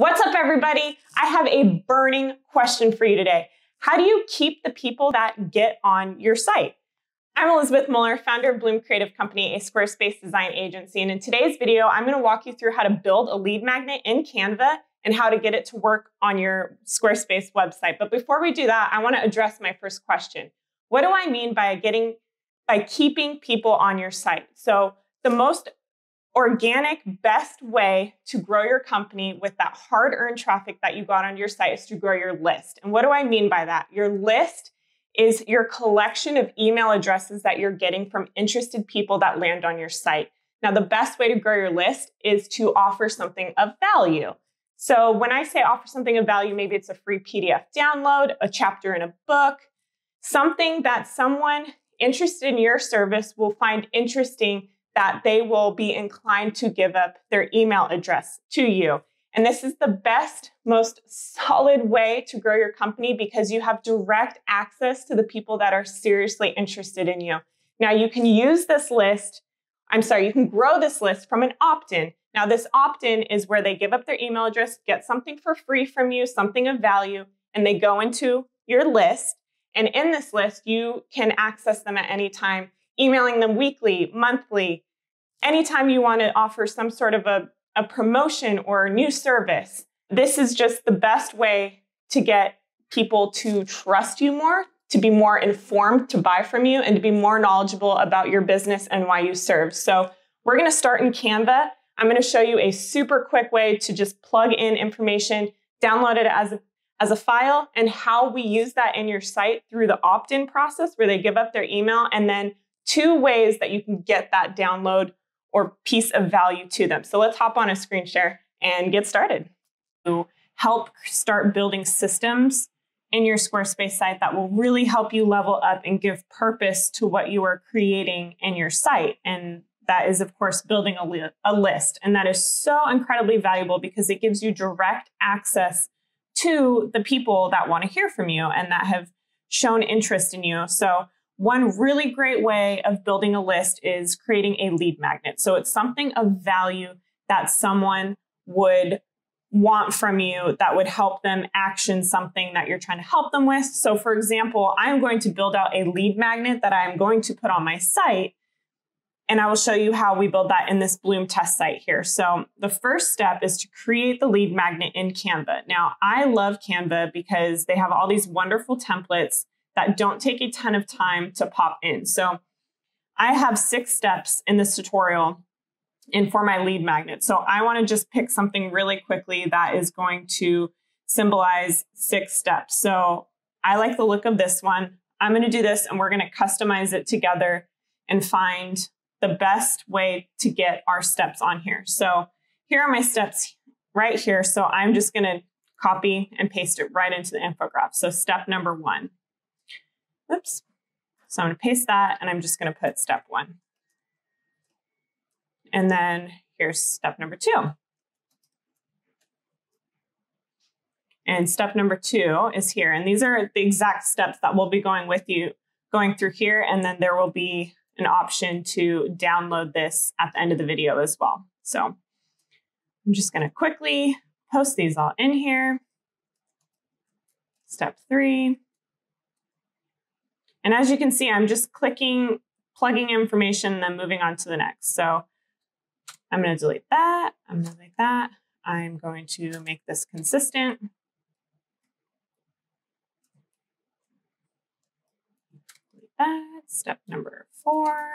What's up, everybody? I have a burning question for you today. How do you keep the people that get on your site? I'm Elizabeth Muller, founder of Bloom Creative Company, a Squarespace design agency. And in today's video, I'm going to walk you through how to build a lead magnet in Canva and how to get it to work on your Squarespace website. But before we do that, I want to address my first question. What do I mean by getting by keeping people on your site? So, the most organic best way to grow your company with that hard-earned traffic that you got on your site is to grow your list. And what do I mean by that? Your list is your collection of email addresses that you're getting from interested people that land on your site. Now, the best way to grow your list is to offer something of value. So, when I say offer something of value, maybe it's a free PDF download, a chapter in a book, something that someone interested in your service will find interesting that they will be inclined to give up their email address to you. And this is the best, most solid way to grow your company because you have direct access to the people that are seriously interested in you. Now, you can use this list, I'm sorry, you can grow this list from an opt in. Now, this opt in is where they give up their email address, get something for free from you, something of value, and they go into your list. And in this list, you can access them at any time, emailing them weekly, monthly, anytime you want to offer some sort of a a promotion or a new service, this is just the best way to get people to trust you more, to be more informed to buy from you, and to be more knowledgeable about your business and why you serve. So, we're going to start in Canva. I'm going to show you a super quick way to just plug in information, download it as a, as a file, and how we use that in your site through the opt in process where they give up their email, and then two ways that you can get that download or piece of value to them. So let's hop on a screen share and get started. To help start building systems in your Squarespace site that will really help you level up and give purpose to what you are creating in your site. And that is, of course, building a, li- a list. And that is so incredibly valuable because it gives you direct access to the people that want to hear from you and that have shown interest in you. So one really great way of building a list is creating a lead magnet. So it's something of value that someone would want from you that would help them action something that you're trying to help them with. So, for example, I'm going to build out a lead magnet that I'm going to put on my site. And I will show you how we build that in this Bloom test site here. So, the first step is to create the lead magnet in Canva. Now, I love Canva because they have all these wonderful templates that don't take a ton of time to pop in. So I have six steps in this tutorial and for my lead magnet. So I want to just pick something really quickly that is going to symbolize six steps. So I like the look of this one. I'm going to do this and we're going to customize it together and find the best way to get our steps on here. So here are my steps right here. So I'm just going to copy and paste it right into the infograph. So step number one, Oops. So I'm going to paste that and I'm just going to put step one. And then here's step number two. And step number two is here. And these are the exact steps that we'll be going with you, going through here. And then there will be an option to download this at the end of the video as well. So I'm just going to quickly post these all in here. Step three. And as you can see, I'm just clicking, plugging information, then moving on to the next. So I'm going to delete that. I'm going to delete that. I'm going to make this consistent. Delete that. Step number four.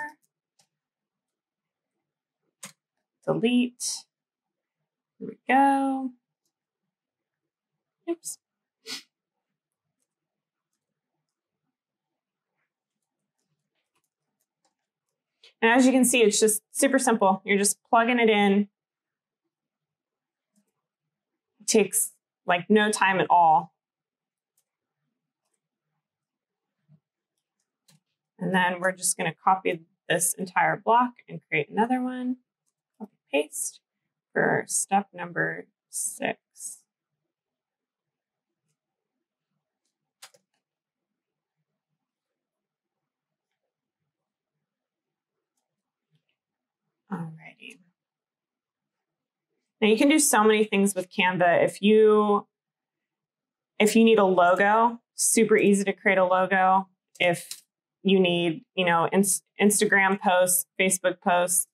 Delete. Here we go. Oops. And as you can see, it's just super simple. You're just plugging it in. It takes like no time at all. And then we're just going to copy this entire block and create another one. Copy paste for step number six. Now you can do so many things with Canva. If you if you need a logo, super easy to create a logo. If you need, you know, in- Instagram posts, Facebook posts,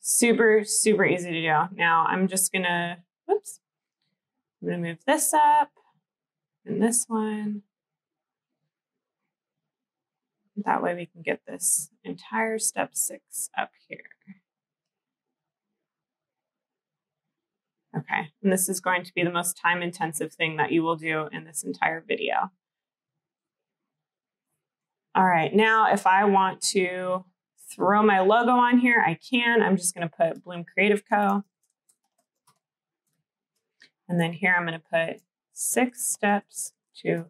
super, super easy to do. Now I'm just gonna, whoops, I'm gonna move this up and this one. That way we can get this entire step six up here. Okay, and this is going to be the most time intensive thing that you will do in this entire video. All right, now if I want to throw my logo on here, I can. I'm just gonna put Bloom Creative Co. And then here I'm gonna put six steps to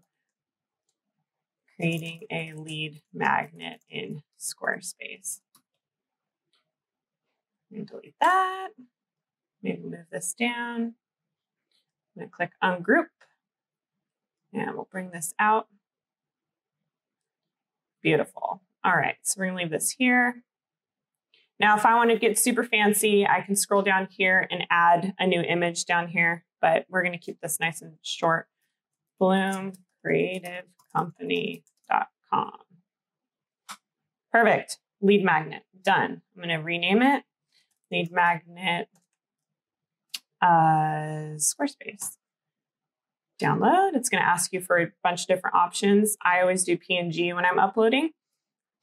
creating a lead magnet in Squarespace. And delete that. Maybe move this down. I'm gonna click ungroup and we'll bring this out. Beautiful. All right, so we're gonna leave this here. Now, if I want to get super fancy, I can scroll down here and add a new image down here, but we're gonna keep this nice and short. BloomCreativeCompany.com. Perfect, lead magnet, done. I'm gonna rename it, lead magnet uh, Squarespace. Download. It's going to ask you for a bunch of different options. I always do PNG when I'm uploading.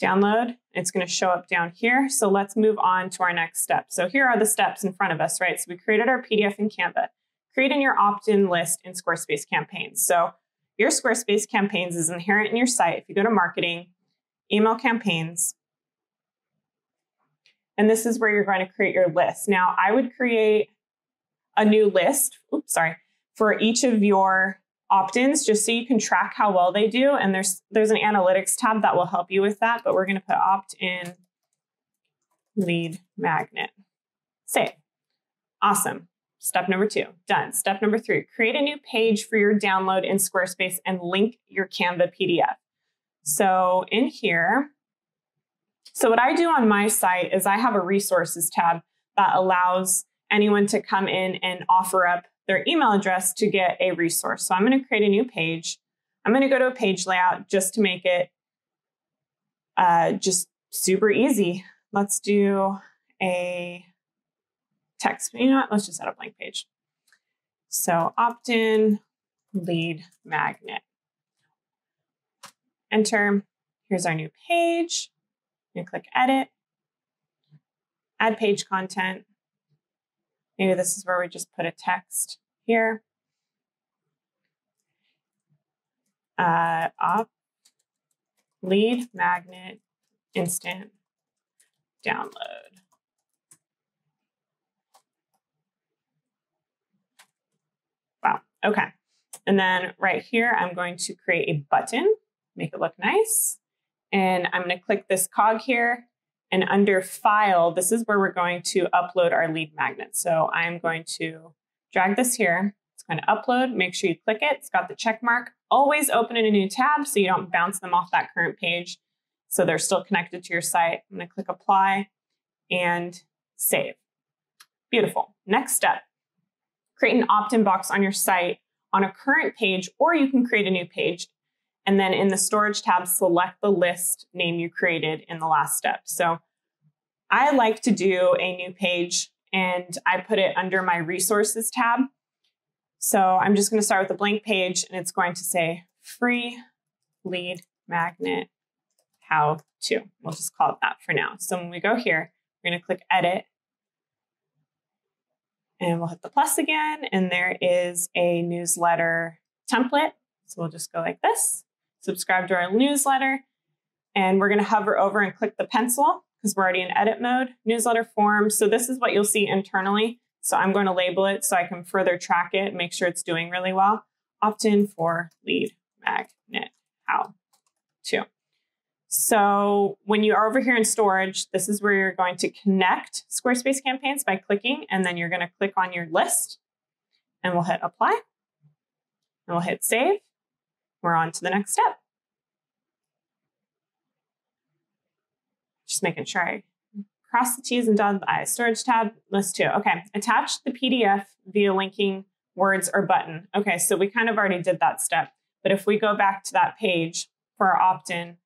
Download. It's going to show up down here. So let's move on to our next step. So here are the steps in front of us, right? So we created our PDF in Canva. Creating your opt-in list in Squarespace campaigns. So your Squarespace campaigns is inherent in your site. If you go to marketing, email campaigns, and this is where you're going to create your list. Now, I would create a new list, oops, sorry, for each of your opt-ins just so you can track how well they do. And there's there's an analytics tab that will help you with that, but we're going to put opt-in lead magnet. Save. Awesome. Step number two, done. Step number three, create a new page for your download in Squarespace and link your Canva PDF. So in here, so what I do on my site is I have a resources tab that allows anyone to come in and offer up their email address to get a resource. So I'm going to create a new page. I'm going to go to a page layout just to make it uh, just super easy. Let's do a text. You know what? Let's just set a blank page. So opt-in lead magnet. Enter. Here's our new page. You click edit, add page content. Maybe this is where we just put a text here. Uh, lead magnet instant download. Wow, okay. And then right here, I'm going to create a button, make it look nice. And I'm gonna click this cog here and under file, this is where we're going to upload our lead magnet. So I'm going to drag this here. It's going to upload. Make sure you click it. It's got the check mark. Always open in a new tab so you don't bounce them off that current page. So they're still connected to your site. I'm going to click apply and save. Beautiful. Next step, create an opt-in box on your site on a current page, or you can create a new page and then in the storage tab, select the list name you created in the last step. So I like to do a new page and I put it under my resources tab. So I'm just going to start with a blank page and it's going to say free lead magnet how to. We'll just call it that for now. So when we go here, we're going to click edit and we'll hit the plus again. And there is a newsletter template. So we'll just go like this subscribe to our newsletter. And we're going to hover over and click the pencil because we're already in edit mode, newsletter form. So this is what you'll see internally. So I'm going to label it so I can further track it, make sure it's doing really well. Opt in for lead magnet how to. So when you are over here in storage, this is where you're going to connect Squarespace campaigns by clicking, and then you're going to click on your list and we'll hit apply and we'll hit save we're on to the next step. Just making sure I cross the T's and dot the I's. Storage tab, list two. Okay, attach the PDF via linking words or button. Okay, so we kind of already did that step. But if we go back to that page for our opt-in,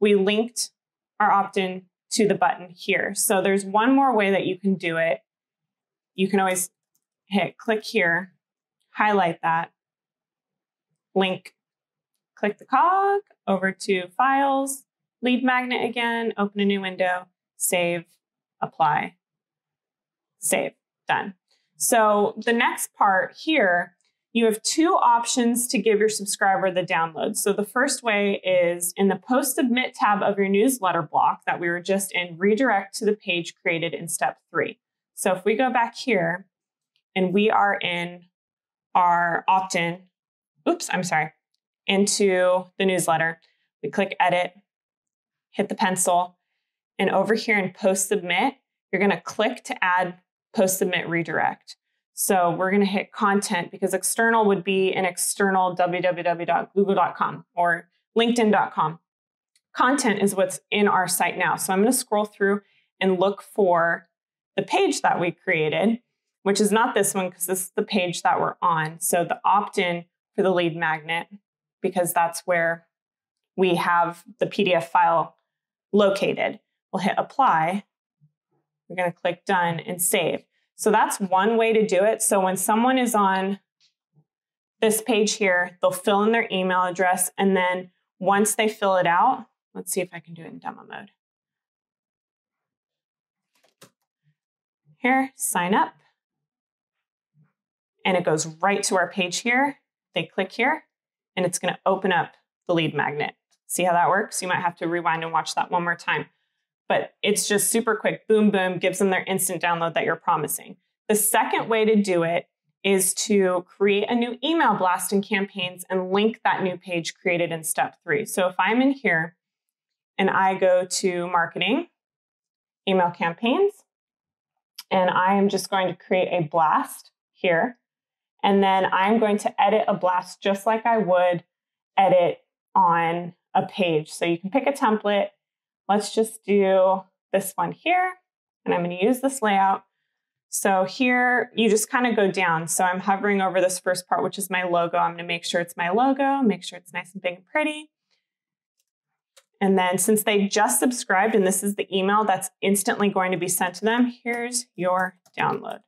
we linked our opt-in to the button here. So there's one more way that you can do it. You can always hit click here, highlight that, link, click the cog over to files, lead magnet again, open a new window, save, apply, save, done. So the next part here, you have two options to give your subscriber the download. So the first way is in the post submit tab of your newsletter block that we were just in, redirect to the page created in step three. So if we go back here and we are in our opt-in, oops, I'm sorry, into the newsletter, we click edit, hit the pencil, and over here in post submit, you're gonna click to add post submit redirect. So we're going to hit content because external would be an external www.google.com or linkedin.com. Content is what's in our site now. So I'm going to scroll through and look for the page that we created, which is not this one because this is the page that we're on. So the opt in for the lead magnet, because that's where we have the PDF file located. We'll hit apply we're going to click done and save. So that's one way to do it. So when someone is on this page here, they'll fill in their email address. And then once they fill it out, let's see if I can do it in demo mode. Here, sign up. And it goes right to our page here. They click here and it's going to open up the lead magnet. See how that works? You might have to rewind and watch that one more time but it's just super quick. Boom, boom, gives them their instant download that you're promising. The second way to do it is to create a new email blast in campaigns and link that new page created in step three. So if I'm in here and I go to marketing, email campaigns, and I am just going to create a blast here. And then I'm going to edit a blast just like I would edit on a page. So you can pick a template Let's just do this one here. And I'm going to use this layout. So here you just kind of go down. So I'm hovering over this first part, which is my logo. I'm going to make sure it's my logo, make sure it's nice and big and pretty. And then since they just subscribed and this is the email that's instantly going to be sent to them, here's your download.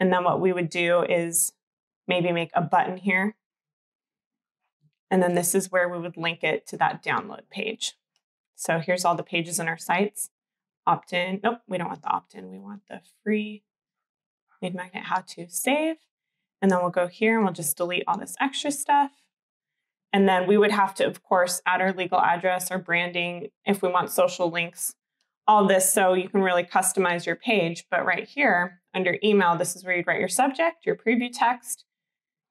And then what we would do is maybe make a button here. And then this is where we would link it to that download page. So here's all the pages in our sites. Opt in. Nope, we don't want the opt in. We want the free lead magnet how to save. And then we'll go here and we'll just delete all this extra stuff. And then we would have to, of course, add our legal address, our branding, if we want social links, all this so you can really customize your page. But right here under email, this is where you'd write your subject, your preview text.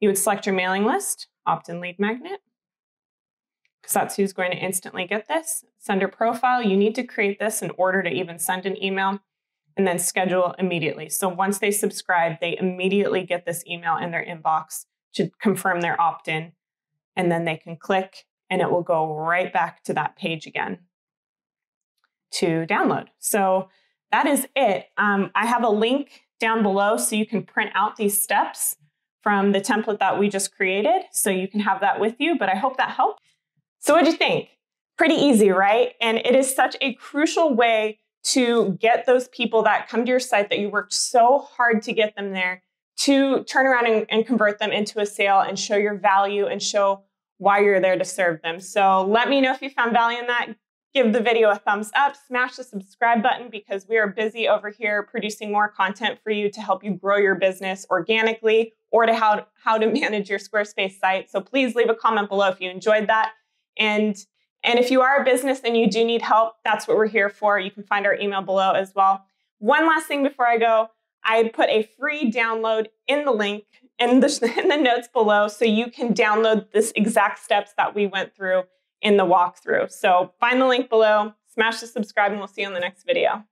You would select your mailing list, opt in lead magnet because that's who's going to instantly get this. Sender profile, you need to create this in order to even send an email and then schedule immediately. So once they subscribe, they immediately get this email in their inbox to confirm their opt in. And then they can click and it will go right back to that page again to download. So that is it. Um, I have a link down below so you can print out these steps from the template that we just created. So you can have that with you, but I hope that helped. So what'd you think? Pretty easy, right? And it is such a crucial way to get those people that come to your site that you worked so hard to get them there to turn around and, and, convert them into a sale and show your value and show why you're there to serve them. So let me know if you found value in that. Give the video a thumbs up, smash the subscribe button because we are busy over here producing more content for you to help you grow your business organically or to how, how to manage your Squarespace site. So please leave a comment below if you enjoyed that. And and if you are a business and you do need help, that's what we're here for. You can find our email below as well. One last thing before I go, I put a free download in the link in the, in the notes below so you can download this exact steps that we went through in the walkthrough. So find the link below, smash the subscribe, and we'll see you on the next video.